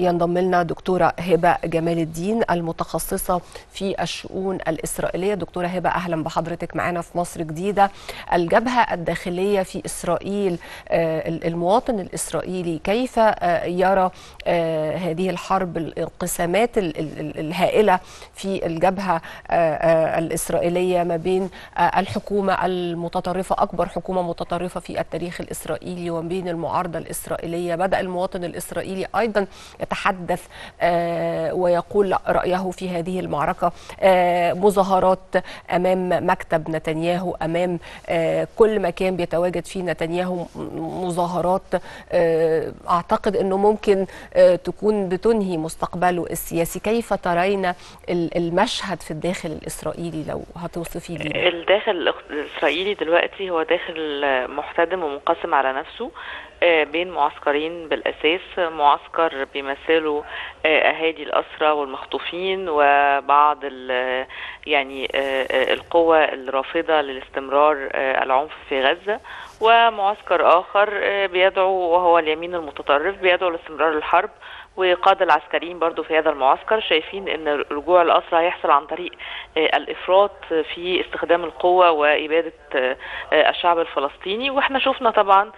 ينضم لنا دكتورة هبة جمال الدين المتخصصة في الشؤون الإسرائيلية. دكتورة هبة أهلا بحضرتك معنا في مصر جديدة الجبهة الداخلية في إسرائيل المواطن الإسرائيلي كيف يرى هذه الحرب الانقسامات الهائلة في الجبهة الإسرائيلية ما بين الحكومة المتطرفة أكبر حكومة متطرفة في التاريخ الإسرائيلي وما بين المعارضة الإسرائيلية. بدأ المواطن الإسرائيلي أيضا يتحدث ويقول رأيه في هذه المعركة مظاهرات أمام مكتب نتنياهو أمام كل مكان بيتواجد فيه نتنياهو مظاهرات أعتقد أنه ممكن تكون بتنهي مستقبله السياسي. كيف ترين المشهد في الداخل الإسرائيلي لو هتوصفي لي الداخل الإسرائيلي دلوقتي هو داخل محتدم ومنقسم على نفسه بين معسكرين بالأساس معسكر بيمثله أهالي الاسرى والمخطوفين وبعض يعني القوى الرافضة لاستمرار العنف في غزة. ومعسكر آخر بيدعو وهو اليمين المتطرف بيدعو لاستمرار الحرب. والقاده العسكريين برضو في هذا المعسكر شايفين إن رجوع الاسرى هيحصل عن طريق الإفراط في استخدام القوة وإبادة الشعب الفلسطيني. وإحنا شفنا طبعا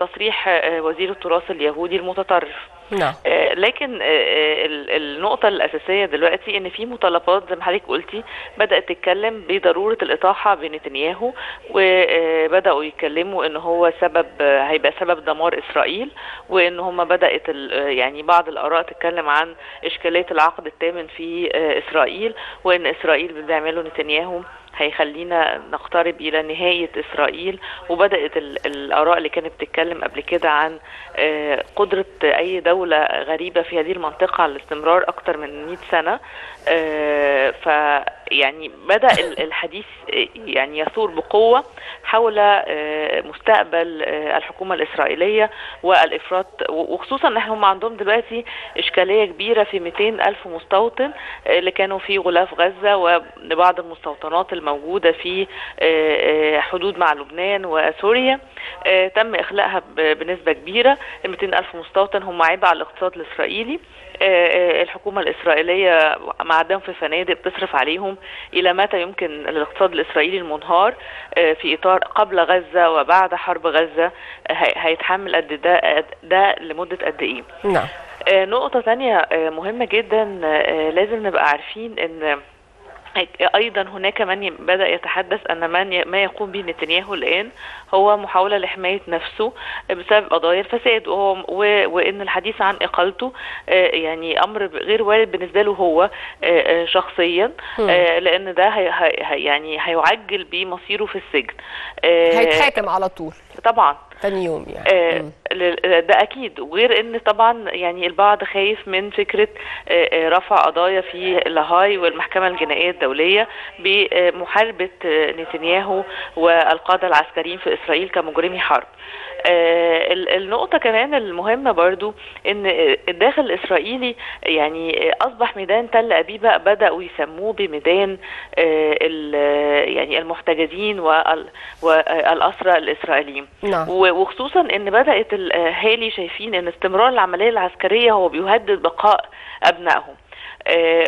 تصريح وزير التراث اليهودي المتطرف. نعم. لكن النقطة الأساسية دلوقتي إن في مطالبات زي ما حضرتك قلتي بدأت تتكلم بضرورة الإطاحة بنتنياهو وبدأوا يتكلموا إن هو سبب هيبقى سبب دمار إسرائيل وإن هم بدأت يعني بعض الآراء تتكلم عن إشكالية العقد الثامن في إسرائيل وإن إسرائيل بتعمله نتنياهو هيخلينا نقترب إلى نهاية إسرائيل وبدأت الآراء اللي كانت بتتكلم قبل كده عن قدرة أي دولة غريبة في هذه المنطقة على الاستمرار أكثر من 100 سنة فيعني بدأ الحديث يعني يثور بقوة حول مستقبل الحكومة الإسرائيلية والإفراط وخصوصا إن هم عندهم دلوقتي إشكالية كبيرة في 200 ألف مستوطن اللي كانوا في غلاف غزة وبعض المستوطنات الموجودة في حدود مع لبنان وسوريا تم إخلاءها بنسبة كبيرة ال 200 ألف مستوطن هم عبء على الاقتصاد الإسرائيلي. الحكومة الإسرائيلية مع عدم في فنادق بتصرف عليهم إلى متى يمكن الاقتصاد الإسرائيلي المنهار في إطار قبل غزة وبعد حرب غزة هيتحمل قد ده ده لمدة قد إيه. نعم. نقطة ثانية مهمة جدا لازم نبقى عارفين إن أيضا هناك من بدأ يتحدث أن من ما يقوم به نتنياهو الآن هو محاولة لحماية نفسه بسبب قضايا الفساد وهو وإن الحديث عن إقالته يعني أمر غير وارد بالنسبة له هو شخصيا لأن ده هي يعني هيعجل بمصيره في السجن. هيتحاكم على طول. طبعا. ثاني يوم يعني. ده أكيد. وغير إن طبعا يعني البعض خايف من فكرة رفع قضايا في لاهاي والمحكمة الجنائية الدولية بمحاربة نتنياهو والقادة العسكريين في إسرائيل كمجرمي حرب. النقطة كمان المهمة برضو إن الداخل الإسرائيلي يعني أصبح ميدان تل ابيبة بدأوا يسموه بميدان يعني المحتجزين والأسرى الإسرائيليين. نعم. وخصوصا إن بدأت الاهالي شايفين إن استمرار العملية العسكرية هو بيهدد بقاء أبنائهم.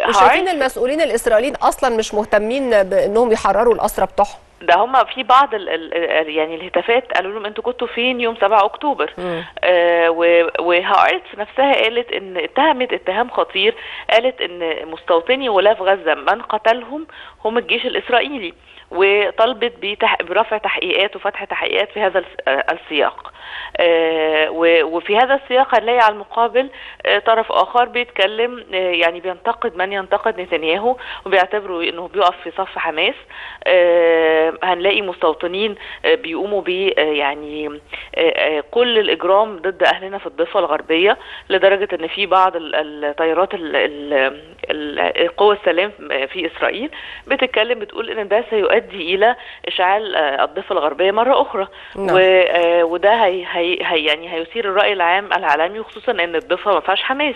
وشايفين المسؤولين الإسرائيليين أصلا مش مهتمين بانهم يحرروا الاسرى بتوعهم. ده هم في بعض ال ال يعني الهتافات قالوا لهم أنتوا كنتوا فين يوم 7 أكتوبر؟ آه وهارتس نفسها قالت إن اتهمت اتهام خطير قالت إن مستوطني غلاف غزة من قتلهم هم الجيش الإسرائيلي. وطلبت. برفع تحقيقات وفتح تحقيقات في هذا السياق آه وفي هذا السياق هنلاقي على المقابل آه طرف آخر بيتكلم آه يعني بينتقد من ينتقد نتنياهو وبيعتبروا إنه بيقف في صف حماس هنلاقي مستوطنين بيقوموا ب يعني كل الإجرام ضد أهلنا في الضفة الغربية لدرجة إن في بعض الطيارات القوى السلام في إسرائيل بتتكلم بتقول إن ده سيؤدي إلى إشعال الضفة الغربية مرة أخرى نعم. وده هي هي هي يعني هيثير الرأي العام العالمي وخصوصا إن الضفة ما فيهاش حماس.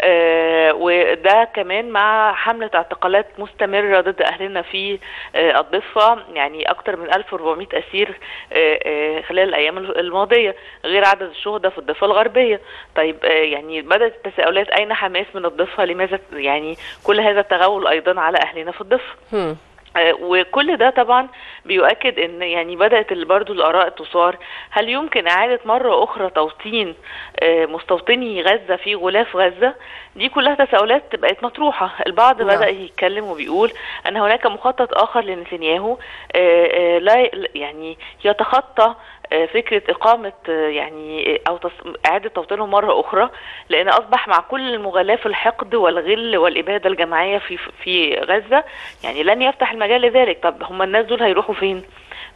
آه وده كمان مع حملة اعتقالات مستمرة ضد أهلنا في آه الضفة يعني أكثر من 1400 أسير آه آه خلال الأيام الماضية غير عدد الشهداء في الضفة الغربية. طيب آه يعني بدأت التساؤلات أين حماس من الضفة؟ لماذا يعني كل هذا التغول أيضا على أهلنا في الضفة؟ وكل ده طبعا بيؤكد إن يعني بدأت برضو الآراء تثار. هل يمكن إعادة مرة أخرى توطين مستوطني غزة في غلاف غزة؟ دي كلها تساؤلات بقت مطروحة. البعض نعم. بدأ يتكلم وبيقول أن هناك مخطط آخر لنتنياهو لا يعني يتخطى فكرة إقامة يعني أو إعادة توطينهم مرة أخرى لأن أصبح مع كل المغالاة في الحقد والغل والإبادة الجماعية في في غزة يعني لن يفتح المجال لذلك. طب هم الناس دول هيروحوا فين؟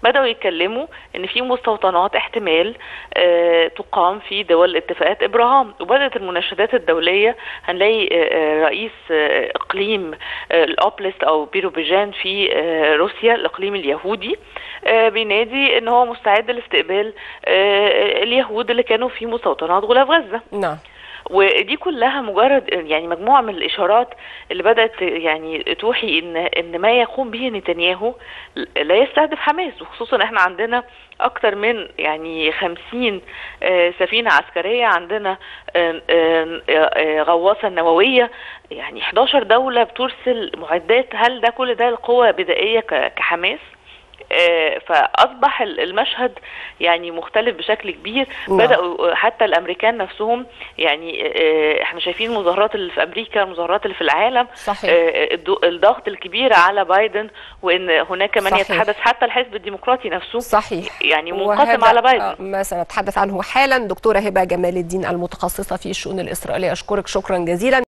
بدأوا يتكلموا إن في مستوطنات احتمال آه تقام في دول اتفاقات إبراهام. وبدأت المناشدات الدولية هنلاقي آه رئيس آه إقليم الاوبلست أو بيروبيجان في روسيا الإقليم اليهودي. بينادي إن هو مستعد لاستقبال اليهود اللي كانوا في مستوطنات غلاف غزة. نعم. ودي كلها مجرد يعني مجموعة من الإشارات اللي بدأت يعني توحي إن إن ما يقوم به نتنياهو لا يستهدف حماس. وخصوصا إحنا عندنا أكتر من يعني خمسين سفينة عسكرية عندنا غواصة نووية. يعني 11 دولة بترسل معدات. هل ده كل ده القوة بدائية كحماس؟ فأصبح المشهد يعني مختلف بشكل كبير نعم. بدأوا حتى الأمريكان نفسهم يعني إحنا شايفين المظاهرات اللي في أمريكا المظاهرات اللي في العالم صحيح. الضغط الكبير على بايدن وإن هناك من صحيح. يتحدث حتى الحزب الديمقراطي نفسه صحيح يعني منقسم على بايدن ما سنتحدث عنه حالا دكتورة هبة جمال الدين المتخصصة في الشؤون الإسرائيلية أشكرك شكرا جزيلا